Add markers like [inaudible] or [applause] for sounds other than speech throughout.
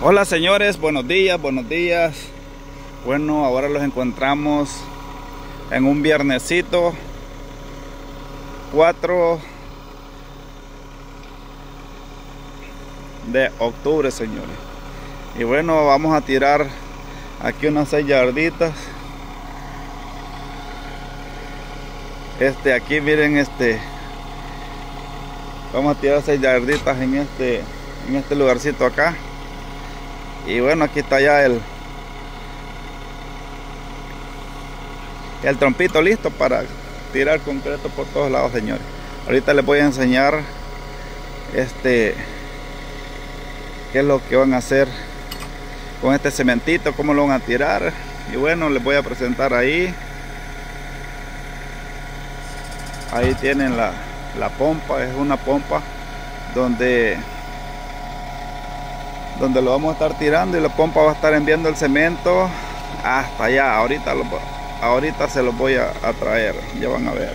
Hola señores, buenos días, buenos días. Bueno, ahora los encontramos en un viernesito 4 de octubre, señores. Y bueno, vamos a tirar aquí unas seis yarditas. Este, aquí miren este. Vamos a tirar seis yarditas en este, en este lugarcito acá. Y bueno, aquí está ya el el trompito listo para tirar concreto por todos lados, señores. Ahorita les voy a enseñar este qué es lo que van a hacer con este cementito, cómo lo van a tirar. Y bueno, les voy a presentar ahí. Ahí tienen la, la pompa, es una pompa donde donde lo vamos a estar tirando y la pompa va a estar enviando el cemento hasta allá. Ahorita, ahorita se los voy a, a, traer, ya van a ver.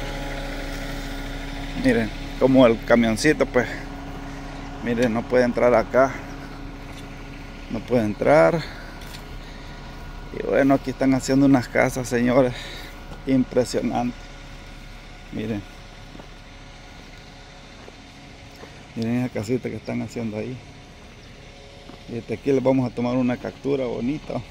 Miren, como el camioncito, pues, miren, no puede entrar acá. No puede entrar. Y bueno, aquí están haciendo unas casas, señores, impresionante. Miren. Miren esa casita que están haciendo ahí. Y desde aquí les vamos a tomar una captura bonita.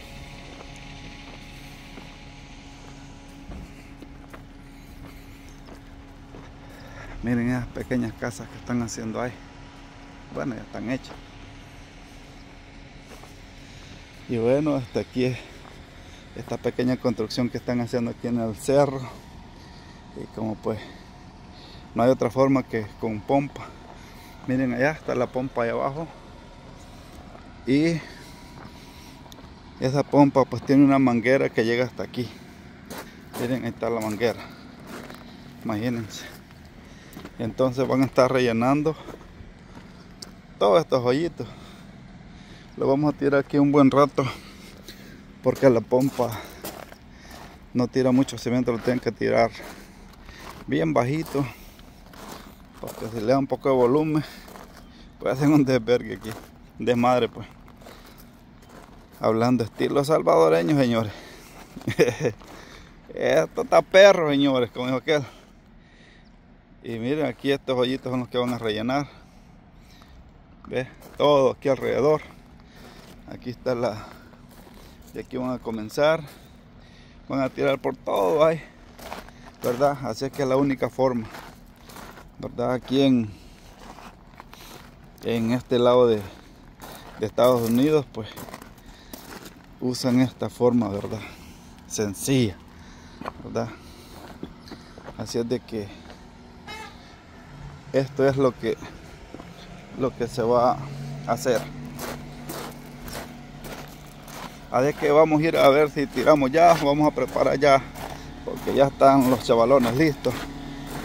Miren esas pequeñas casas que están haciendo ahí. Bueno, ya están hechas. Y bueno, hasta aquí esta pequeña construcción que están haciendo aquí en el cerro. Y como pues no hay otra forma que con pompa. Miren allá está la pompa ahí abajo y esa pompa pues tiene una manguera que llega hasta aquí. Miren ahí está la manguera. Imagínense. Entonces van a estar rellenando todos estos hoyitos. Lo vamos a tirar aquí un buen rato porque la pompa no tira mucho cemento lo tienen que tirar bien bajito porque si le da un poco de volumen puede hacer un desvergue aquí desmadre pues. Hablando estilo salvadoreño señores. [laughs] Esto está perro señores como dijo aquel. Y miren aquí estos hoyitos son los que van a rellenar. Ve todo aquí alrededor. Aquí está la y aquí van a comenzar. Van a tirar por todo ahí verdad así es que es la única forma. Verdad aquí en en este lado de de Estados Unidos pues usan esta forma verdad sencilla verdad así es de que esto es lo que lo que se va a hacer. Así que vamos a ir a ver si tiramos ya vamos a preparar ya porque ya están los chavalones listos.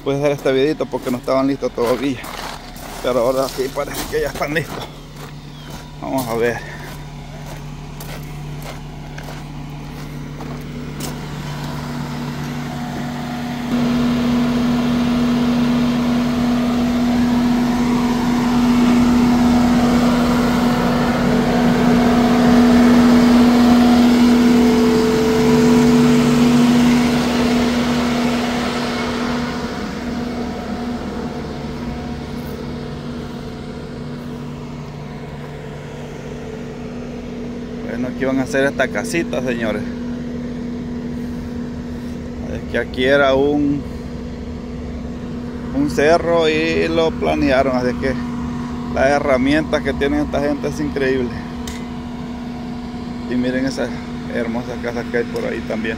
Voy a hacer este videito porque no estaban listos todavía. Pero ahora sí parece que ya están listos Vamos a ver. Bueno, aquí van a hacer esta casita, señores. Es que aquí era un un cerro y lo planearon, así que las herramientas que tienen esta gente es increíble. Y miren esa hermosa casa que hay por ahí también.